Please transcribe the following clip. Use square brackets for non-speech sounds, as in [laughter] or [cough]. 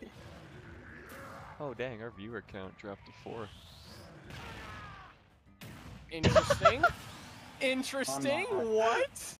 [laughs] Oh dang, our viewer count dropped to four. Interesting. [laughs] Interesting. What?